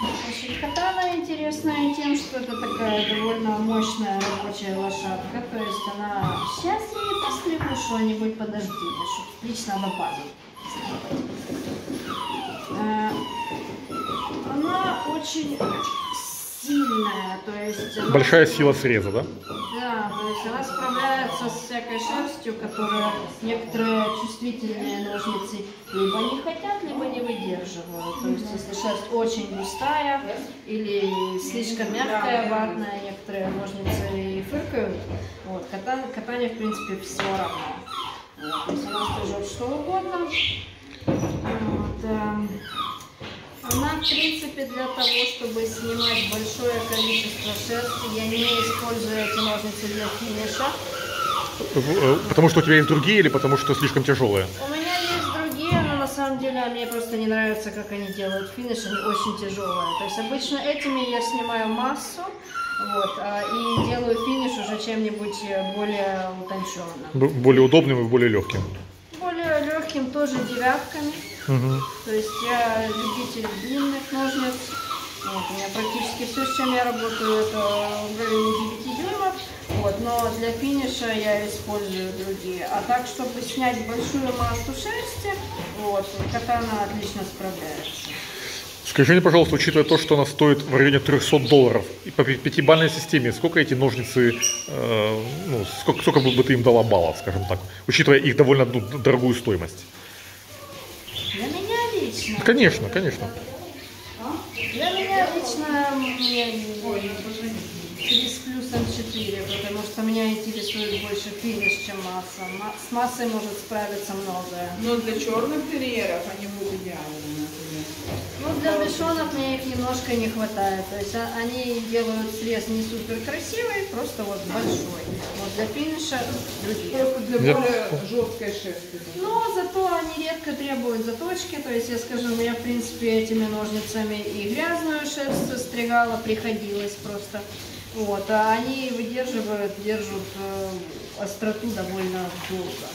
Значит, катана интересная тем, что это такая довольно мощная рабочая лошадка. То есть она... Сейчас ей постригу что-нибудь, подожди, чтобы лично на базу. Э, Она очень сильная, то есть... она- Большая сила среза, да? Да, то есть она справляется с всякой шерстью, которую некоторые чувствительные ножницы либо не хотят, либо не выдерживают. То есть если шерсть очень густая или слишком мягкая, ватная, некоторые ножницы и фыркают. Вот, катание, катание в принципе все равно. Вот, то есть она стрижет что угодно. Вот, эм, она, в принципе, для того, чтобы снимать большое количество шерсти, я не использую эти ножницы для финиша. Э, Потому что у тебя есть другие или потому что слишком тяжелые? У меня есть другие, но на самом деле мне просто не нравится, как они делают финиш, они очень тяжелые. То есть обычно этими я снимаю массу, вот, а, и делаю финиш уже чем-нибудь э, более утонченным. Б- Более удобным и более легким. Более легким тоже девятками. Мгм. То есть я любитель длинных ножниц. Вот, у меня практически все, с чем я работаю, это в районе 9 дюймов. Вот, но для финиша я использую другие. А так, чтобы снять большую массу шерсти, вот, катана отлично справляется. Скажи мне, пожалуйста, учитывая то, что она стоит в районе 300 долларов, и по пятибалльной системе, сколько эти ножницы, э, ну, сколько, сколько бы ты им дала баллов, скажем так, учитывая их довольно дорогую стоимость? Для меня лично. Конечно, конечно. Для меня лично мне 3 с плюсом 4, потому что меня интересует больше финиш, чем масса. Ма- С массой может справиться многое. Но для черных терьеров они будут идеальны, например. Ну, для бешонок мне их немножко не хватает. То есть а- они делают срез не супер красивый, просто вот большой. Вот для финиша другие. Просто для более жесткой шерсти. Но зато они редко требуют заточки. То есть я скажу, я в принципе этими ножницами и грязную шерсть состригала, приходилось просто. Вот, а они выдерживают, держат э, остроту довольно долго.